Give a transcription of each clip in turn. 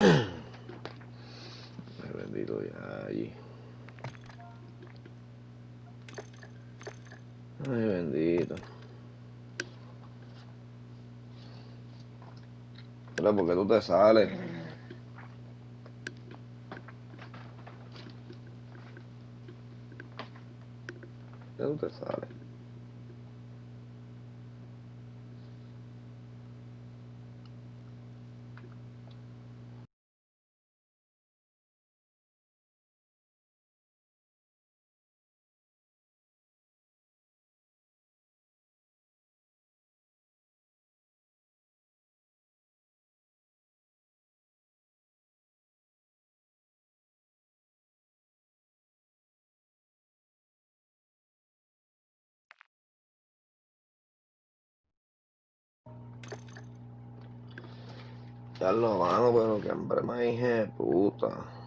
Ay, bendito ya allí. Ay, bendito. Pero porque tú te sales. ¿De dónde te sales? Ya lo mano, pero que hambre más hija puta.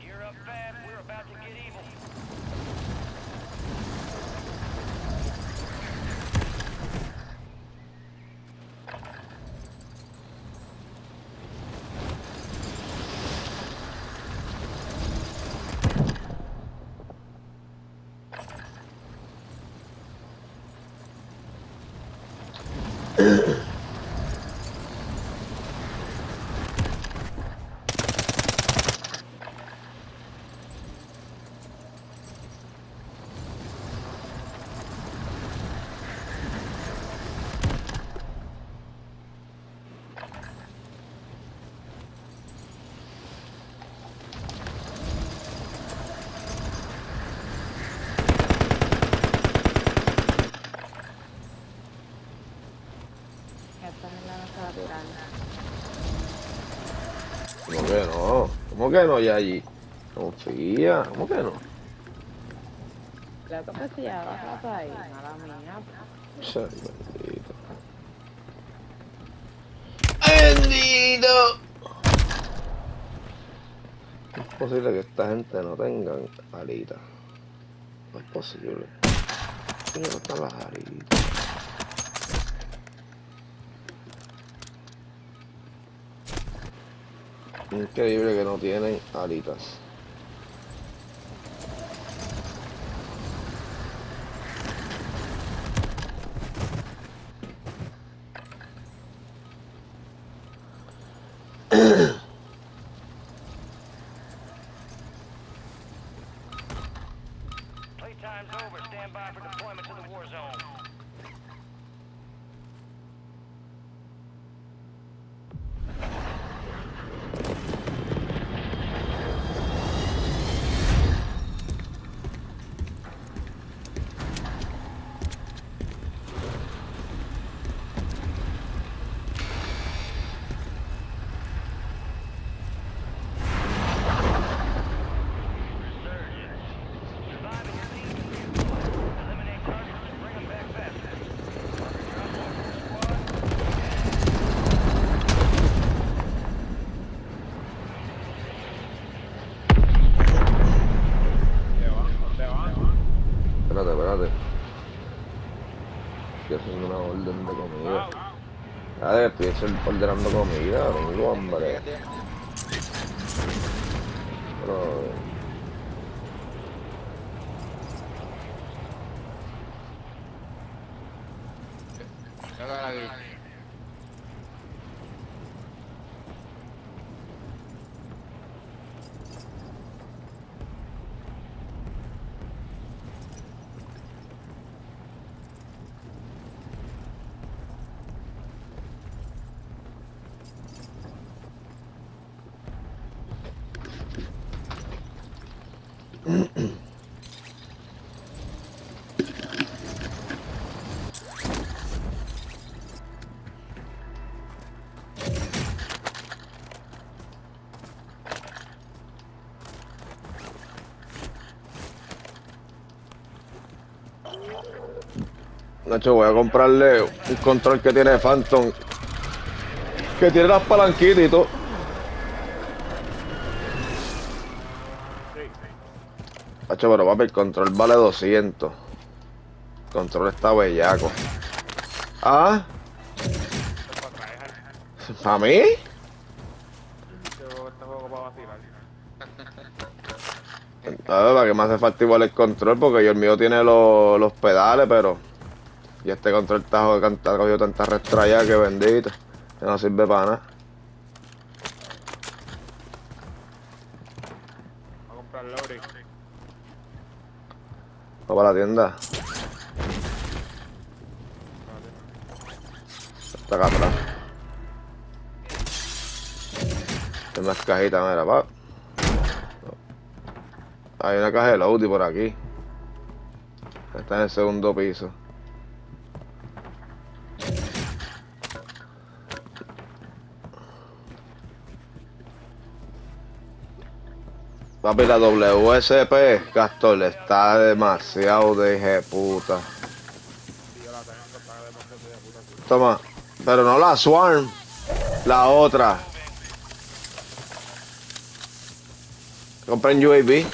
You're a bad que no, Yayi? Confía, ¿cómo que no? Claro que pues ya ahí, mala mía. Ay, bendito. ¡Bendito! Es posible que esta gente no tengan alitas. No es posible. ¿Dónde no están las alitas? Increíble que no tienen alitas. Espérate. Estoy haciendo una orden de comida. Ver, estoy ordenando comida, tengo hambre. Pero... Yo la Nacho, voy a comprarle un control que tiene Phantom. Que tiene las palanquitas y todo. Nacho, pero papi, el control vale 200. El control está bellaco. ¿Ah? Para traer. ¿Para mí? Juego para que me hace falta igual el control, porque yo el mío tiene los, los pedales, pero. Y este control está, jodido- está cogido tanta restraya que bendito. Que no sirve para nada. Voy a comprar Lori. Vamos para la tienda. Está acá atrás. Hay más cajitas, mira, pa. Hay una caja de Audi por aquí. Está en el segundo piso. Papi, la WSP, Castor, está demasiado de puta. Toma, pero no la Swarm, la otra. Compren UAV.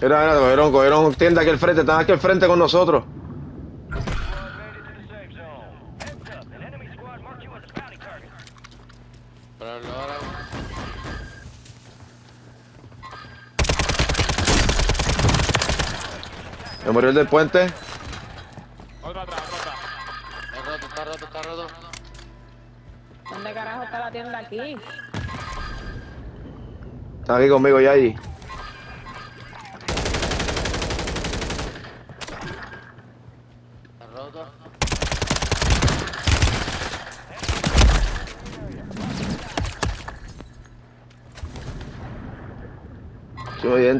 Mira, mira, cogieron, cogieron tienda aquí al frente, están aquí al frente con nosotros. Me murió el del puente. Otra atrás, otra atrás. Está roto, está roto, está roto. ¿Dónde carajo está la tienda aquí? Están aquí conmigo, Yayi. Está roto.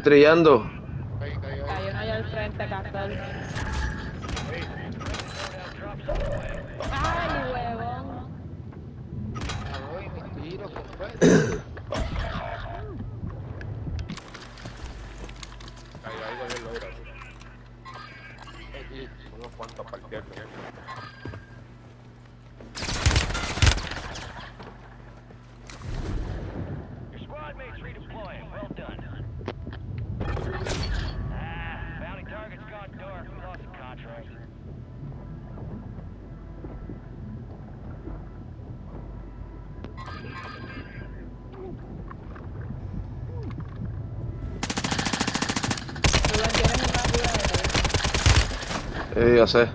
Se me vienen trillando. Ahí, ahí, ahí. Hay uno allá al frente, Castor. ¡Ay, huevón! Ah, voy, mis tiros, compadre. Ahí, ahí cogí el logro. Aquí. Unos cuantos partiendo. Your squad mates redeploying. Well done. Ah, bounty target's gone dark. We lost the contract. Tú lo tienes muy rápido. Sí, yo sé.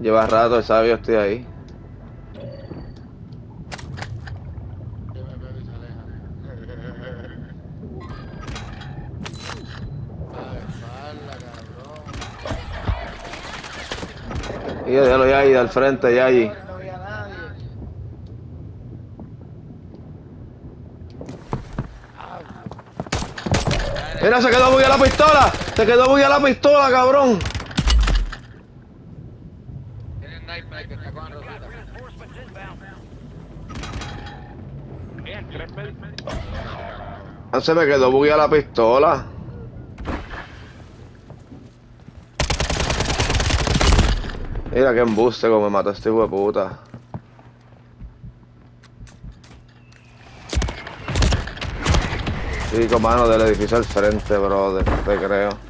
Lleva rato, sabe, yo estoy ahí. Y. Y ya lo Yayi, al frente, Yayi. No vi a nadie. Mira, se quedó bugueada la pistola. Se quedó bugueada la pistola, cabrón. Tiene sniper que está con rosita. Reinforcements inbound. Mira, el Crespel. Ah, Se me quedó bugueada la pistola. Mira qué embuste como me mató este hijo de puta. Sí, mano del edificio al frente, brother, te creo.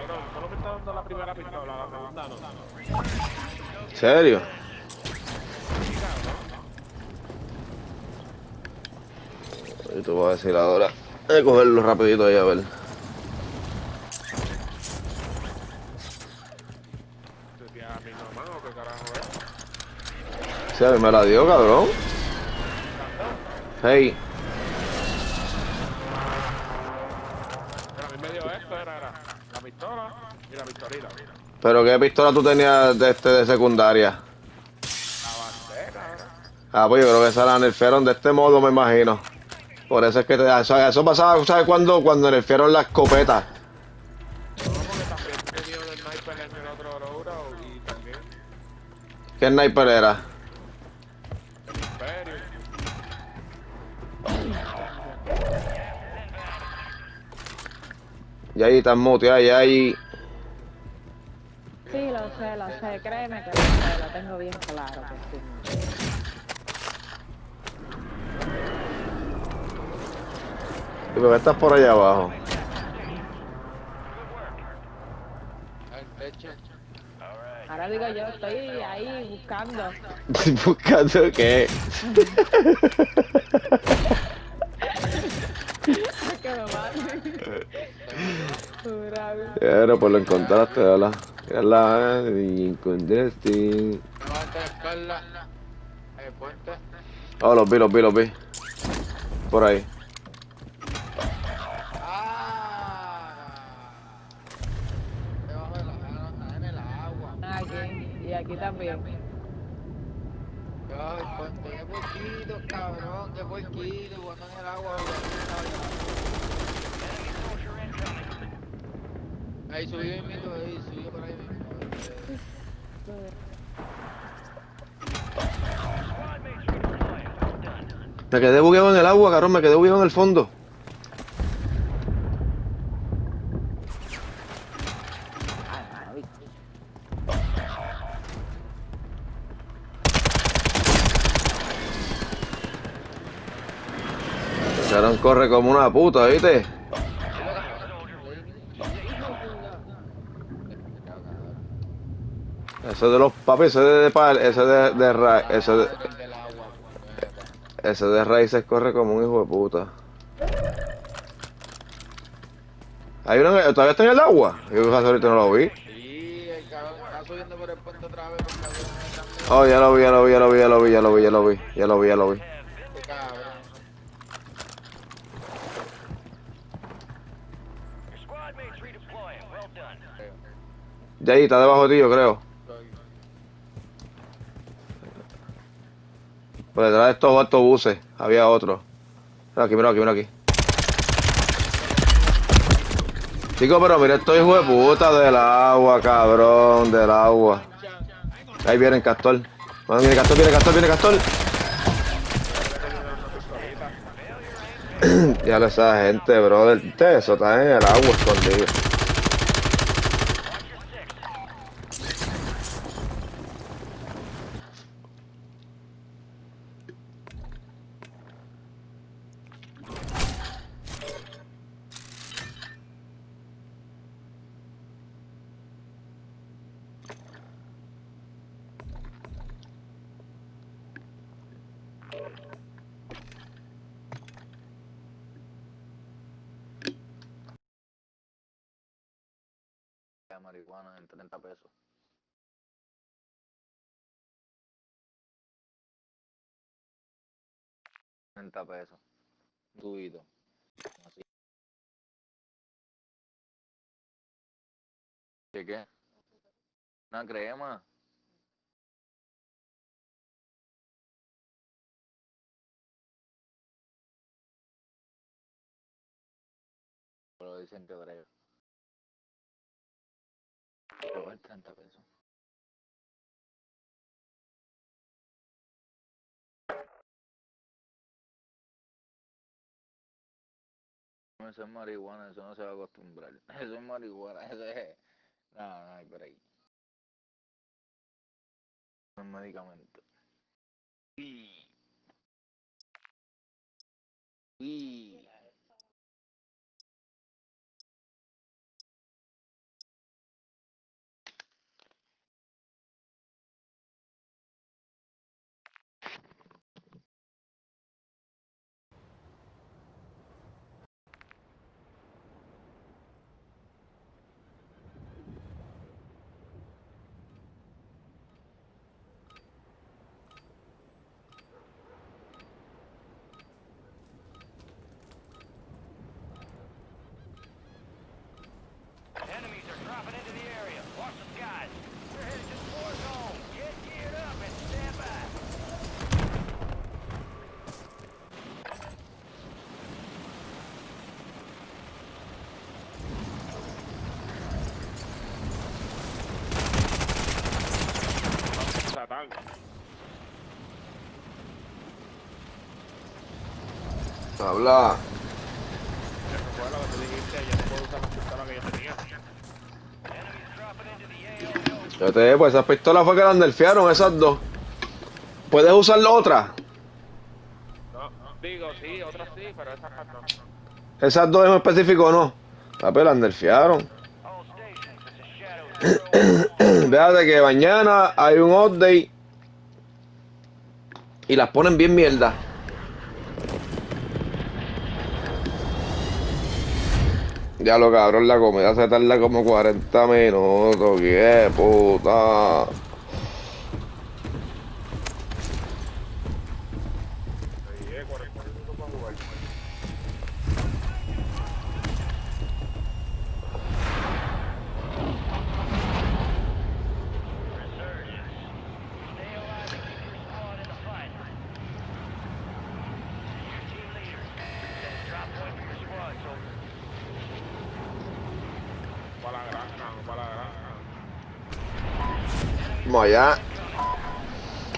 cabrón. Solo me está dando la primera pistola, la segunda ¿En serio? Y te voy a decir ahora. Voy a cogerlo rapidito ahí a ver. Te piensas eh. a mí normal o qué carajo es. Se me la dio, cabrón. Hey. Pero ¿qué pistola tú tenías de este de secundaria? La bandera. Ah, pues yo creo que esa la nerfearon de este modo, me imagino. Por eso es que te, eso, eso pasaba, ¿sabes cuándo? Cuando nerfearon la escopeta. ¿Qué sniper era? Y ahí están muteadas, y ahí. Sé, lo sé. Créeme que lo sé, lo tengo bien claro que sí. ¿Y por qué estás por allá abajo? Ahora digo yo, estoy ahí buscando. ¿Buscando qué? que me maten. Pero pues lo encontraste, ¿verdad? escalada y encontraste. puente. Ah, oh, los vi, los vi, los vi. Por ahí. y aquí también. Ay, cabrón, qué poquito, cuando en el agua, Ahí subí mismo, ahí subí por ahí mismo. Me quedé bugueado en el agua, cabrón, me quedé bugueado en el fondo. Cabrón corre como una puta, ¿viste? Eso de los papis, ese de pal, ese de, de ra, ese de, ese de raíces corre como un hijo de puta. Hay uno, ¿Todavía está en el agua? Yo casi ahorita no lo vi. Sí, el cabrón está subiendo por el puente otra vez. Oh, ya lo vi, ya lo vi, ya lo vi, ya lo vi, ya lo vi, ya lo vi, ya lo vi, ya lo vi. De ahí, está debajo de ti, yo creo. Por detrás de estos autobuses había otro. Mira aquí, mira aquí, mira aquí. Chico, pero mira estos hijos de puta del agua, cabrón, del agua. Ahí vienen, Castor. Bueno, viene Castor, viene Castor, viene Castor. ya lo esa gente, brother. Eso está en el agua escondido. de marihuana en 30 pesos. Pesos. Duito. Así. ¿Qué qué? Una crema. Dicen que breve. Vale 30 pesos. Eso es marihuana, eso no se va a acostumbrar. Eso es marihuana, eso es... No, no hay por ahí. Es medicamento. Uy. Uy. Habla. Que recuerda que tú dijiste, yo no puedo usar la pistola que yo tenía. Yo te pues esas pistolas fue que las nerfearon, esas dos. ¿Puedes usar la otra? No, digo, sí, otras sí, pero esas no. Esas dos en específico no. Papi, las nerfearon. Déjate que mañana hay un update y las ponen bien mierda. Ya lo cabrón, la comida se tarda como 40 minutos, qué puta.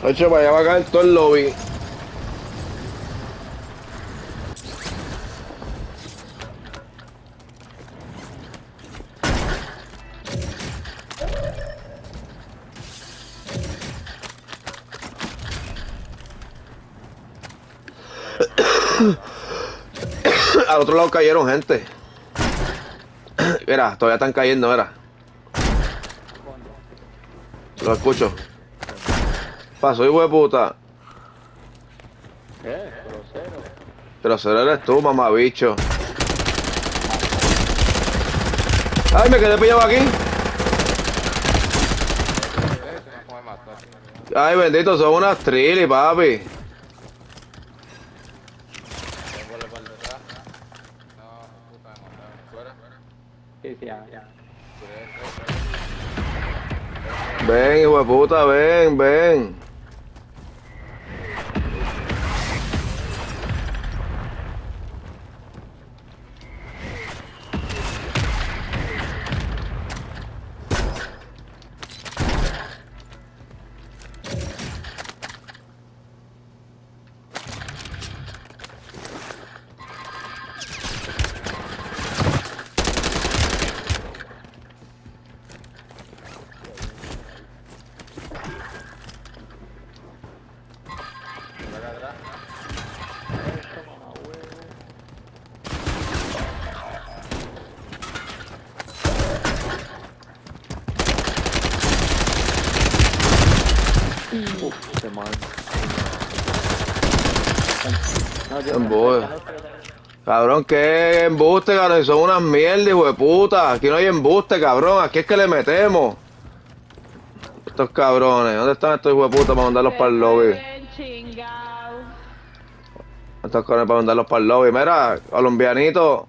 Ocho, para allá va a caer todo el lobby. Al otro lado cayeron gente. Mira, todavía están cayendo, mira. Lo escucho. Paso, hijo de puta. ¿Qué? Grosero. Pero solo eres tú, mamabicho. Ay, me quedé pillado aquí. Ay, bendito, son unas trilly, papi. Ven, hijo de puta, ven, ven. Embuste. Cabrón, qué embuste, cabrón. Son unas mierdas, hijo de puta. Aquí no hay embuste, cabrón. Aquí es que le metemos. Estos cabrones. ¿Dónde están estos hijos de puta para mandarlos para el lobby? Estos cabrones para mandarlos para el lobby. Mira, colombianito.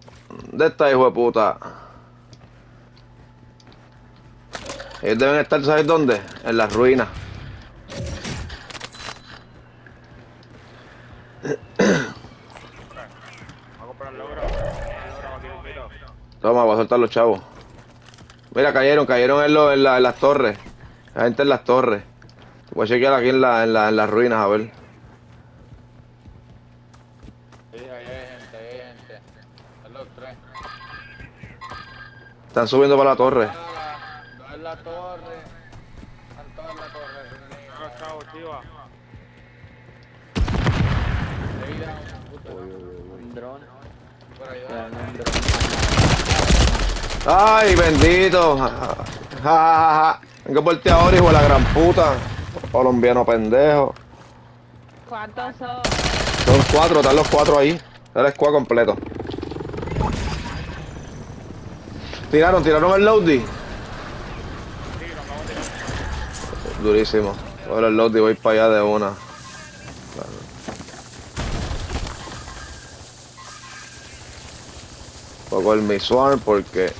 ¿Dónde está, hijo de puta? Ellos deben estar, ¿sabes dónde? En las ruinas. Vamos a comprar logro. El logro aquí mismito. Toma, voy a soltar los chavos. Mira, cayeron, cayeron en, lo- en, la- en las torres. La gente en las torres. Voy a chequear aquí en, la, en, la, en las ruinas, a ver. Sí, ahí hay gente, ahí hay gente. Son los tres. Están subiendo para la torre. ¡Ay, bendito! Ja, ja, ja, por ti ahora, hijo de la gran puta. Colombiano pendejo. ¿Cuántos son? Son cuatro, están los cuatro ahí. Está el squad completo. Tiraron, tiraron el loady. Durísimo. Ahora el loady, voy para allá de una. Pongo el mi porque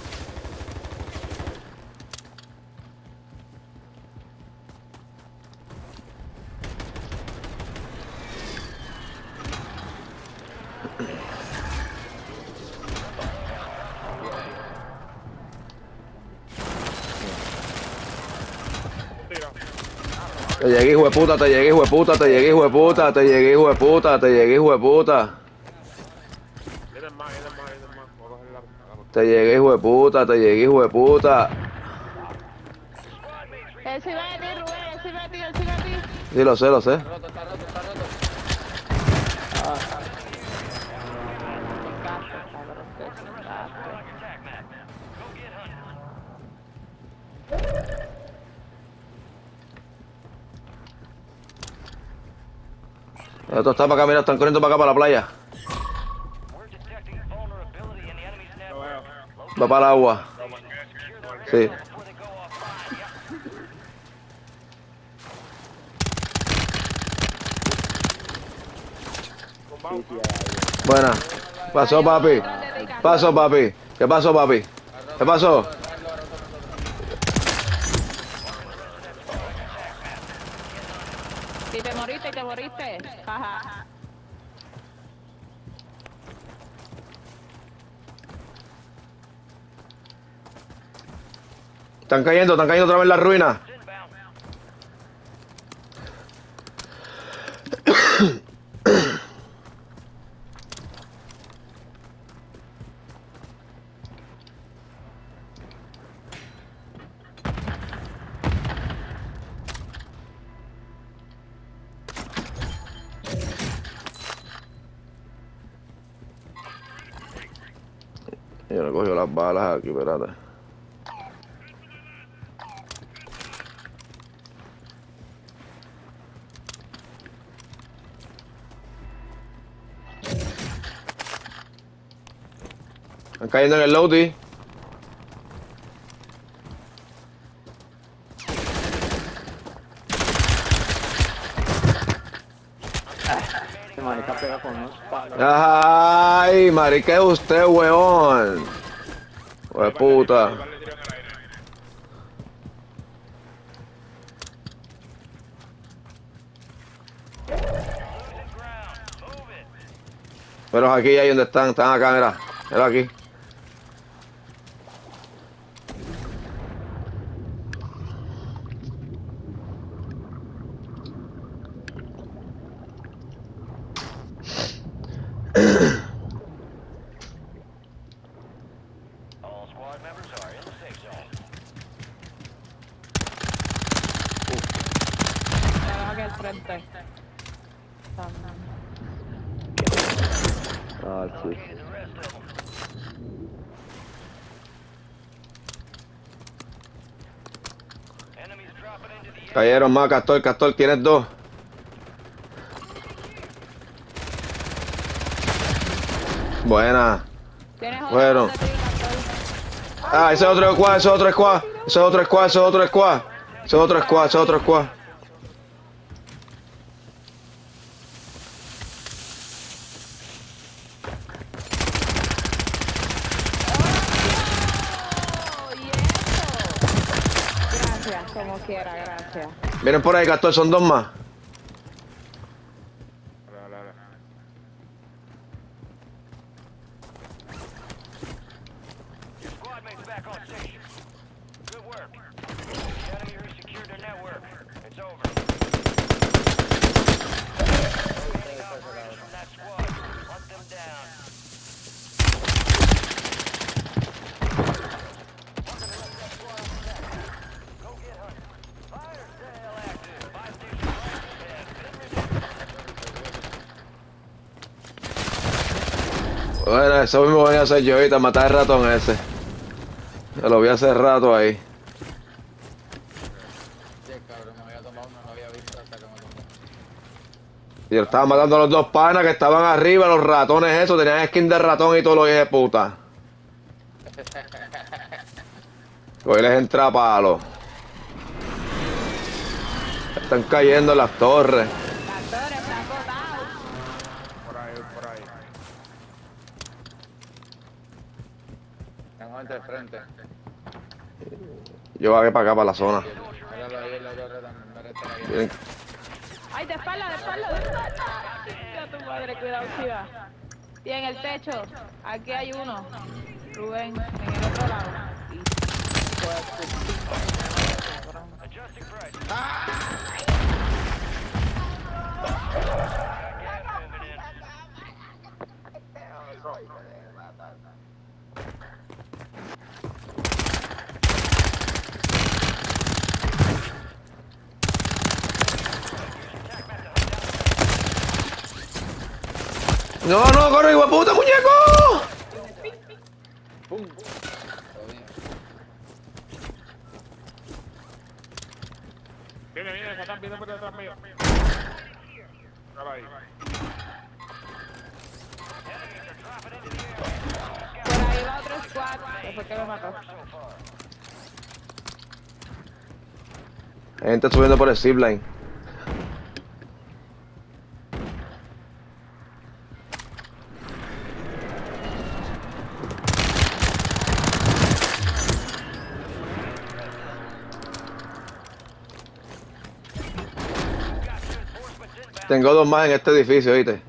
llegué, hijo de puta, te llegué, hijo de puta, te llegué, hijo de puta, te llegué, hijo de puta, te llegué, hijo de puta. Te llegué, hijo de puta, te llegué, hijo de puta. Encima de ti, Rubén, encima de ti, encima de ti. Sí, lo sé, lo sé. Esto está para acá, están corriendo para acá, para la playa. Va para el agua. Sí. Buena. Pasó, papi. Pasó, papi. ¿Qué pasó, papi? ¿Qué pasó? Están cayendo, están cayendo otra vez ruinas. Inbound. Yo no las balas aquí, espérate. Cayendo en el loading. Ay, marica, es usted, weón. Hue puta. Pero aquí, ahí donde están, están acá, mira. Mira aquí. Más, Castor, Castor, tienes dos. Buena. ¿Tienes otra Bueno. Ah, ese es otro squad, ese es otro squad. Ese es otro squad, ese es otro squad. Ese es otro squad, ese es otro squad. ¡Oh, y eso! Gracias, como quiera, gracias. Por ahí, Castor, son dos más. Eso mismo venía a hacer yo ahorita, matar el ratón ese. Yo lo vi hace rato ahí. Y yo estaba matando a los dos panas que estaban arriba, los ratones esos, tenían skin de ratón y todo lo de puta. Hoy les entra palo. Están cayendo las torres. Castor está acotado. Por ahí, por ahí. Tengo gente de frente. Yo voy para acá, para la zona. Míralo ahí en la torre también, mira esta ahí. Miren, ¡Ay, de espalda, de espalda, de espalda! Tu madre, cuidado, chiva. Y en el techo, aquí hay uno. Rubén, en el otro lado. Y... No, no, corre, puta, muñeco. ¡Pum! Viene, viene, Satán, viene por detrás mío. Ahí. Por ahí va otro squad. Que me mató. Gente subiendo por el zipline. Tengo dos más en este edificio, ¿viste?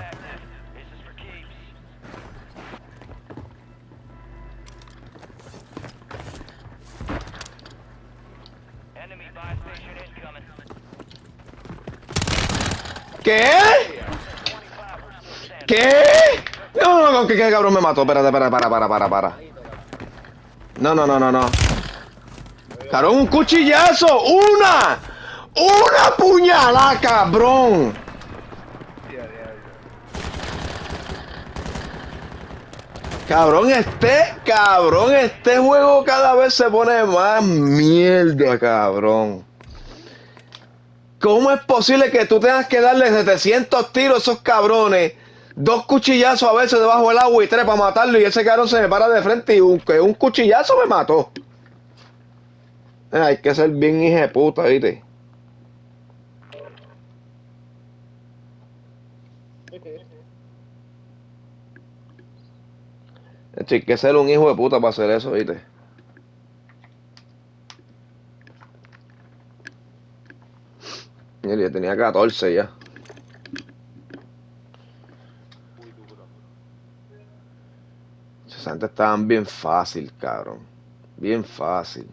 ¿Qué? 25 are still standing. ¿Qué? No, no, no, ¿qué, qué cabrón me mató? Espérate, espera, para, para, para, para. No, no, no, no, no. Cabrón, un cuchillazo. ¡Una! ¡Una puñalada, cabrón! Cabrón, este, cabrón, este juego cada vez se pone más mierda, cabrón. ¿Cómo es posible que tú tengas que darle 700 tiros a esos cabrones? Dos cuchillazos a veces debajo del agua y tres para matarlo y ese cabrón se me para de frente y un, que un cuchillazo me mató. Hay que ser bien hija de puta, ¿viste? Hay que ser un hijo de puta para hacer eso, ¿viste? Yo tenía 14 ya. Esas antes estaban bien fácil, cabrón. Bien fácil.